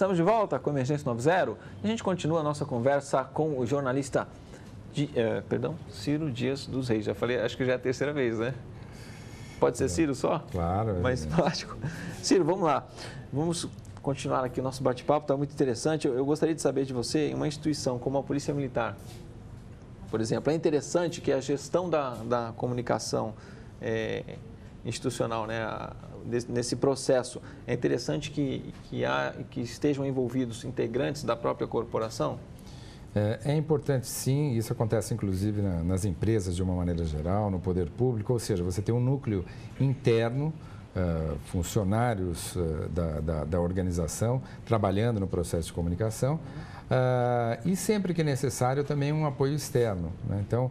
Estamos de volta com Emergência 90. A gente continua a nossa conversa com o jornalista, de, eh, perdão, Ciro Dias dos Reis. Já falei, acho que já é a terceira vez, né? Pode ser Ciro só? Claro. é Mais prático. Ciro, vamos lá. Vamos continuar aqui o nosso bate-papo, está muito interessante. Eu, eu gostaria de saber de você, em uma instituição como a Polícia Militar, por exemplo, é interessante que a gestão da, da comunicação é, institucional, né, a, nesse processo, é interessante que, que, há, que estejam envolvidos integrantes da própria corporação? É, é, importante sim, isso acontece inclusive na, nas empresas de uma maneira geral, no poder público, ou seja, você tem um núcleo interno, uh, funcionários uh, da, da, da, organização trabalhando no processo de comunicação uh, e sempre que necessário também um apoio externo. Né? Então,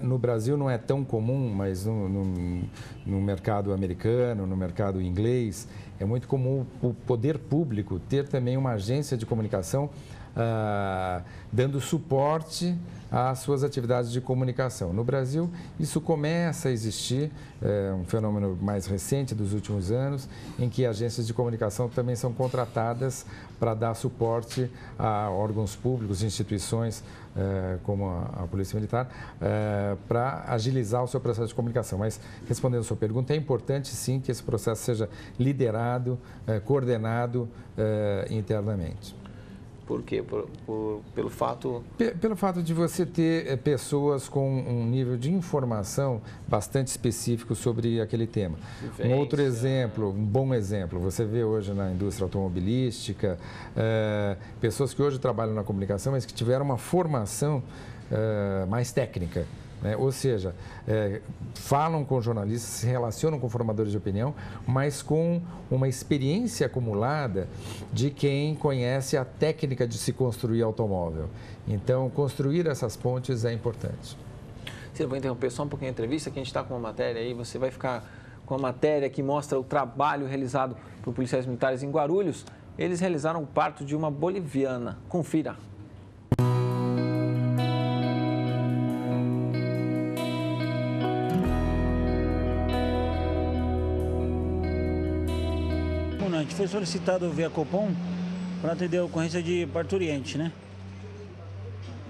no Brasil não é tão comum, mas no, no, no mercado americano, no mercado inglês, é muito comum o poder público ter também uma agência de comunicação ah, dando suporte às suas atividades de comunicação. No Brasil, isso começa a existir, é um fenômeno mais recente dos últimos anos, em que agências de comunicação também são contratadas para dar suporte a órgãos públicos, instituições é, como a, a, Polícia Militar, é, para agilizar o seu processo de comunicação. Mas, respondendo a sua pergunta, é importante sim que esse processo seja liderado, é, coordenado internamente. Por quê? Por, por, pelo fato... Pelo fato de você ter é, pessoas com um nível de informação bastante específico sobre aquele tema. Vivência. Um outro exemplo, um bom exemplo, você vê hoje na indústria automobilística, é, pessoas que hoje trabalham na comunicação, mas que tiveram uma formação é, mais técnica. Né? Ou seja, é, falam com jornalistas, se relacionam com formadores de opinião, mas com uma experiência acumulada de quem conhece a técnica de se construir automóvel. Então, construir essas pontes é importante. Você vou interromper só um pouquinho a entrevista, que a gente está com uma matéria aí, você vai ficar com a matéria que mostra o trabalho realizado por policiais militares em Guarulhos. Eles realizaram o parto de uma boliviana. Confira. Foi solicitado via Copom para atender a ocorrência de parturiente, né?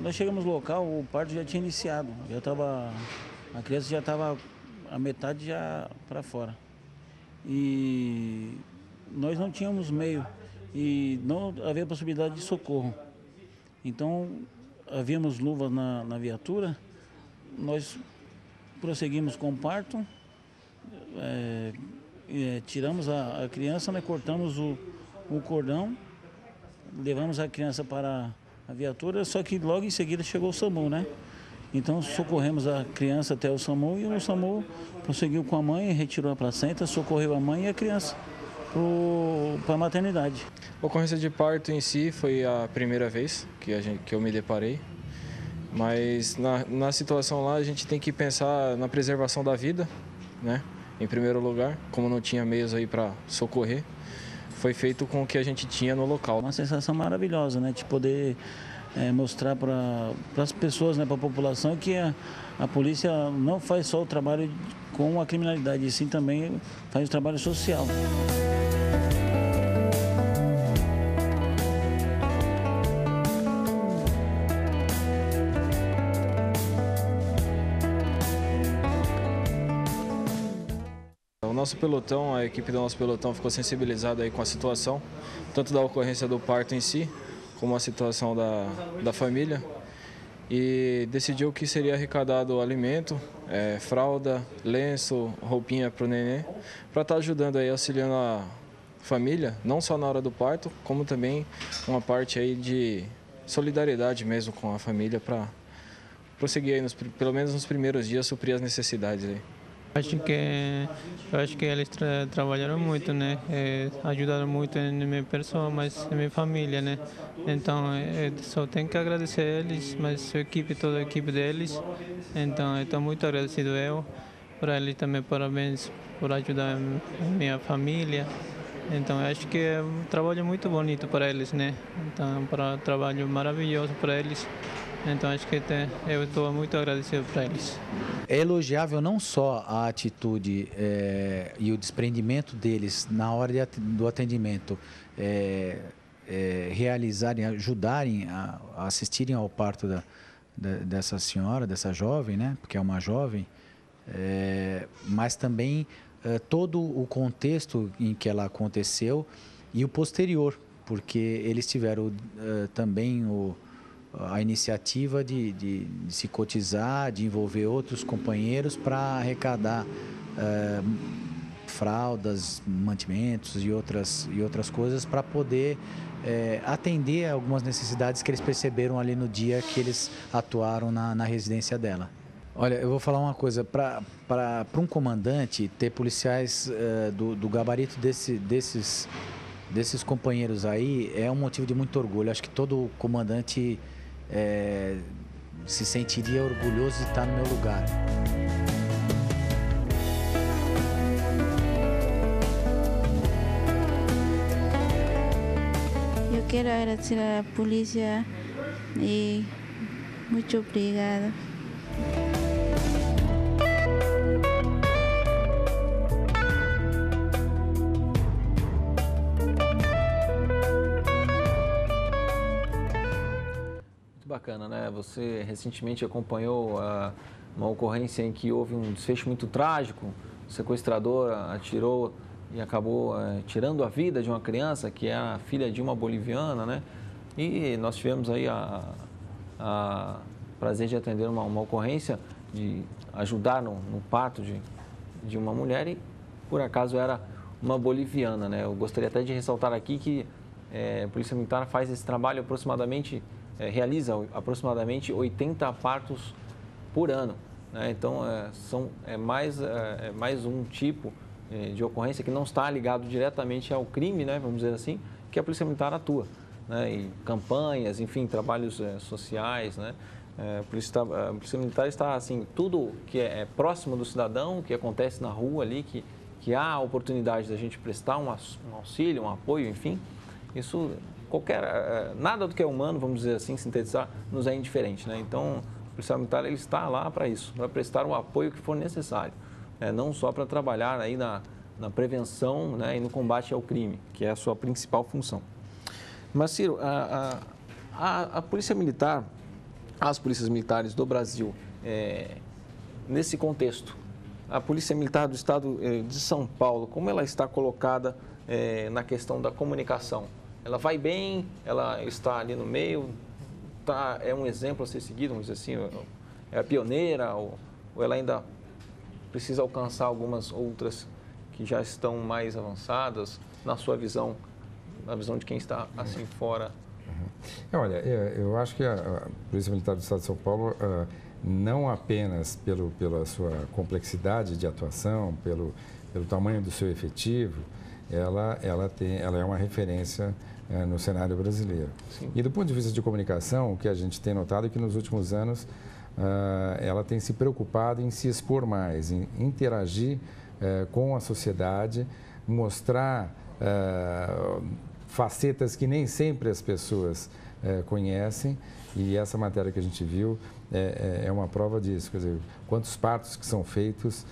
Nós chegamos no local, o parto já tinha iniciado, já estava, a criança já estava a metade já para fora. E nós não tínhamos meio e não havia possibilidade de socorro. Então, havíamos luvas na, na viatura, nós prosseguimos com o parto, é, é, tiramos a, a, criança, né, cortamos o, o cordão, levamos a criança para a viatura, só que logo em seguida chegou o SAMU, né? Então socorremos a criança até o SAMU e o SAMU prosseguiu com a mãe, retirou a placenta, socorreu a mãe e a criança para a maternidade. A ocorrência de parto em si foi a primeira vez que, a gente, que eu me deparei, mas na, na situação lá a gente tem que pensar na preservação da vida, né? Em primeiro lugar, como não tinha meios aí para socorrer, foi feito com o que a gente tinha no local. Uma sensação maravilhosa, né, de poder é, mostrar para as pessoas, né, para a população que a, a polícia não faz só o trabalho com a criminalidade, e sim também faz o trabalho social. Nosso pelotão, a equipe do nosso pelotão ficou sensibilizada aí com a situação, tanto da ocorrência do parto em si, como a situação da, da família. E decidiu que seria arrecadado alimento, é, fralda, lenço, roupinha para o neném, para estar tá ajudando aí, auxiliando a família, não só na hora do parto, como também uma parte aí de solidariedade mesmo com a família para prosseguir aí, nos, pelo menos nos primeiros dias, suprir as necessidades aí. Acho que acho que eles tra trabalharam muito, né? É, ajudaram muito em minha pessoa, mas em minha família, né? Então, é, só tenho que agradecer eles, mas a equipe, toda a equipe deles. Então, estou muito agradecido eu por eles também. Parabéns por ajudar minha família. Então, acho que é um trabalho muito bonito para eles, né? Então, para um trabalho maravilhoso para eles. Então acho que eu estou muito agradecido para eles. É elogiável não só a atitude é, e o desprendimento deles na hora de, do atendimento, é, é, realizarem, ajudarem a, a, assistirem ao parto da, da, dessa senhora, dessa jovem, né? Porque é uma jovem, é, mas também é, todo o contexto em que ela aconteceu e o posterior, porque eles tiveram é, também o, a iniciativa de, de, de, se cotizar, de envolver outros companheiros para arrecadar é, fraldas, mantimentos e outras, e outras coisas para poder é, atender algumas necessidades que eles perceberam ali no dia que eles atuaram na, na residência dela. Olha, eu vou falar uma coisa, para um comandante ter policiais é, do, do, gabarito desse, desses, desses companheiros aí é um motivo de muito orgulho. Acho que todo comandante é, se sentiria orgulhoso de estar no meu lugar. quero agradecer à polícia e muito obrigada. Bacana, né? Você recentemente acompanhou uh, uma ocorrência em que houve um desfecho muito trágico. O sequestrador atirou e acabou é, tirando a vida de uma criança que é a filha de uma boliviana, né? E nós tivemos aí a, a prazer de atender uma, uma ocorrência de ajudar no, no parto de, de uma mulher e por acaso era uma boliviana, né? Eu gostaria até de ressaltar aqui que é, a Polícia Militar faz esse trabalho aproximadamente, é, realiza aproximadamente 80 partos por ano. Né? Então, é, são, é, mais, é, é mais um tipo eh, de ocorrência que não está ligado diretamente ao crime, né, vamos dizer assim, que a Polícia Militar atua. Né, em campanhas, enfim, trabalhos é, sociais, né? É, a, Polícia, tá, a, Polícia, Militar está assim, tudo que é, é, próximo do cidadão, que acontece na rua ali, que, que há a oportunidade da gente prestar um, um auxílio, um apoio, enfim, isso qualquer nada do que é humano, vamos dizer assim, sintetizar, nos é indiferente, né? Então, o policial militar ele está lá para isso, para prestar o apoio que for necessário é, não só para trabalhar aí na, na prevenção né, e no combate ao crime, que é a sua principal função. Mas, Ciro, a, a, a Polícia Militar, as polícias militares do Brasil, é, nesse contexto, a Polícia Militar do Estado de São Paulo, como ela está colocada é, na questão da comunicação? Ela vai bem, ela está ali no meio, tá, é um exemplo a ser seguido, vamos dizer assim, é a pioneira, ou, ou ela ainda precisa alcançar algumas outras que já estão mais avançadas, na sua visão, na visão de quem está assim fora? Uhum. Olha, eu acho que a Polícia Militar do Estado de São Paulo, ah, não apenas pelo, pela sua complexidade de atuação, pelo, pelo tamanho do seu efetivo, ela, ela, tem, ela é uma referência eh, no cenário brasileiro. Sim. E do ponto de vista de comunicação, o que a gente tem notado é que nos últimos anos uh, ela tem se preocupado em se expor mais, em interagir uh, com a sociedade, mostrar uh, facetas que nem sempre as pessoas conhecem e essa matéria que a gente viu é, é, é, uma prova disso, quer dizer, quantos partos que são feitos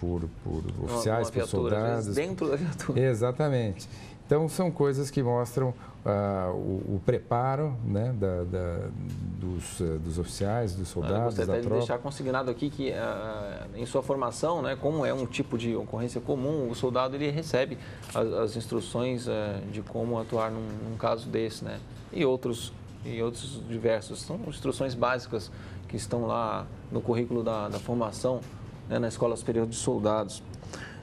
por, por oficiais, por soldados. Dentro da viatura. Exatamente. Então, são coisas que mostram uh, o, o, preparo né, da, da, dos, uh, dos, oficiais, dos soldados, Você da tropa. deixar consignado aqui que uh, em sua formação, né, como é um tipo de ocorrência comum, o soldado ele recebe as, as instruções eh, de como atuar num, num, caso desse, né, e outros e outros diversos. São instruções básicas que estão lá no currículo da, da formação né, na Escola Superior de Soldados.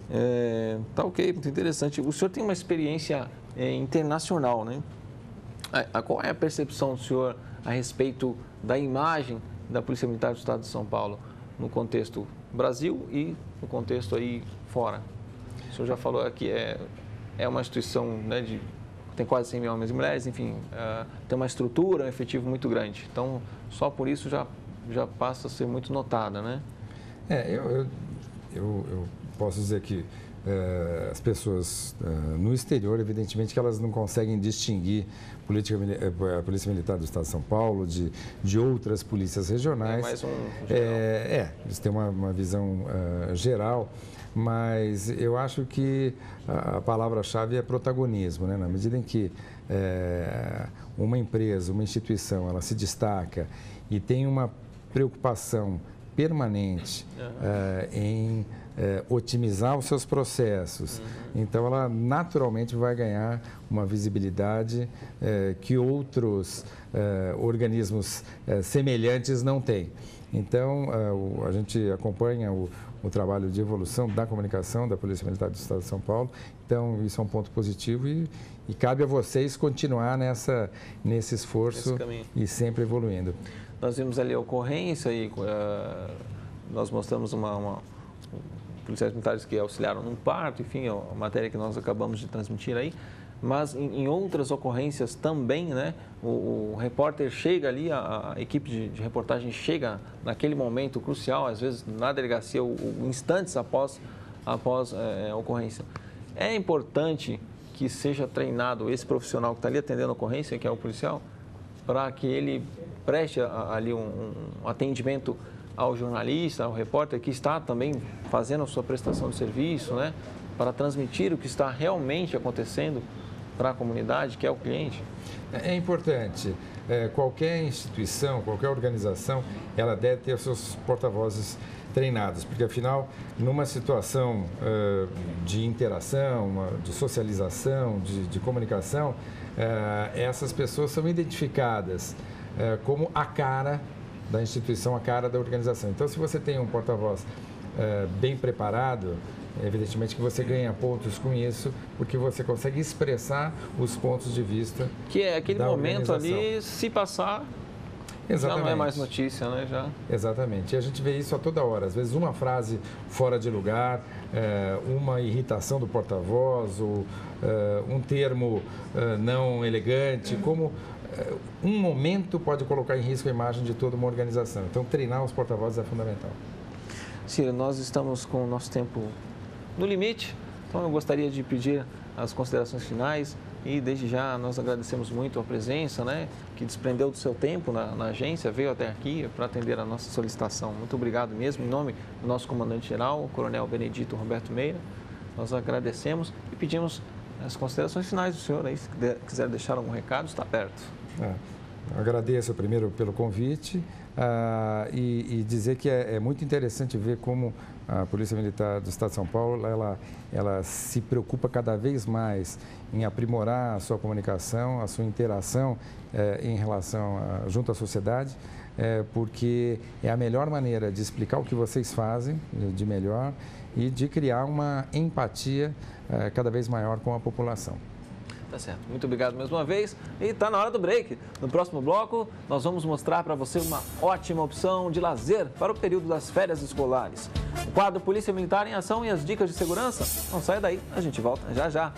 É, tá ok, muito interessante. O senhor tem uma experiência é, internacional, né? A, a, qual é a percepção do senhor a respeito da imagem da Polícia Militar do Estado de São Paulo no contexto Brasil e no contexto aí fora? O senhor já falou aqui, é, é uma instituição né, de tem quase 100 mil homens e mulheres, enfim, uh, tem uma estrutura, um efetivo muito grande. Então, só por isso já, já passa a ser muito notada, né? É, eu, eu, eu, eu posso dizer que eh, as pessoas eh, no exterior, evidentemente que elas não conseguem distinguir política, eh, a Polícia Militar do Estado de São Paulo de, de outras polícias regionais. É, mais um é, é, eles têm uma, uma visão uh, geral, mas eu acho que a, a palavra-chave é protagonismo, né? na medida em que é, uma empresa, uma instituição, ela se destaca e tem uma preocupação permanente uh, em uh, otimizar os seus processos. Uhum. Então, ela naturalmente vai ganhar uma visibilidade uh, que outros organismos semelhantes não têm. Então, a gente acompanha o, o trabalho de evolução da comunicação da Polícia Militar do Estado de São Paulo. Então, isso é um ponto positivo e, e cabe a vocês continuar nessa, nesse esforço e sempre evoluindo. Nós vimos ali a ocorrência e uh, nós mostramos uma, uma, policiais militares que auxiliaram num parto, enfim, a matéria que nós acabamos de transmitir aí. Mas em, em outras ocorrências também, né, o, o repórter chega ali, a, a equipe de, de, reportagem chega naquele momento crucial, às vezes na delegacia, o, o instantes após, após é, a ocorrência. É importante que seja treinado esse profissional que está ali atendendo a ocorrência, que é o policial, para que ele preste ali um, um atendimento ao jornalista, ao repórter que está também fazendo a sua prestação de serviço, né, para transmitir o que está realmente acontecendo para a comunidade, que é o cliente? É, é importante. É, qualquer instituição, qualquer organização, ela deve ter seus porta-vozes treinados, porque afinal, numa situação uh, de interação, de socialização, de, de comunicação, essas pessoas são identificadas é, como a cara da instituição, a cara da organização. Então, se você tem um porta-voz é, bem preparado, evidentemente que você ganha pontos com isso, porque você consegue expressar os pontos de vista. Que é aquele momento ali, se passar, Exatamente. Já não é mais notícia, né? Já. Exatamente. E a gente vê isso a toda hora. Às vezes uma frase fora de lugar, é, uma irritação do porta-voz, ou é, um termo é, não elegante, como um momento pode colocar em risco a imagem de toda uma organização. Então, treinar os porta-vozes é fundamental. Ciro, nós estamos com o nosso tempo no limite, então eu gostaria de pedir as considerações finais e desde já nós agradecemos muito a presença, né, que desprendeu do seu tempo na, na agência, veio até aqui para atender a nossa solicitação. Muito obrigado mesmo, em nome do nosso comandante-geral, Coronel Benedito Roberto Meira. Nós agradecemos e pedimos as considerações finais do senhor aí, se quiser deixar algum recado, está perto. É. Agradeço primeiro pelo convite ah, e, e, dizer que é, é, muito interessante ver como a Polícia Militar do Estado de São Paulo ela, ela se preocupa cada vez mais em aprimorar a sua comunicação, a sua interação eh, em relação a, junto à sociedade, eh, porque é a melhor maneira de explicar o que vocês fazem de melhor e de criar uma empatia eh, cada vez maior com a população. Tá certo. Muito obrigado mais uma vez. E está na hora do break. No próximo bloco, nós vamos mostrar para você uma ótima opção de lazer para o período das férias escolares. O quadro Polícia Militar em Ação e as dicas de segurança. Não saia daí, a gente volta já já.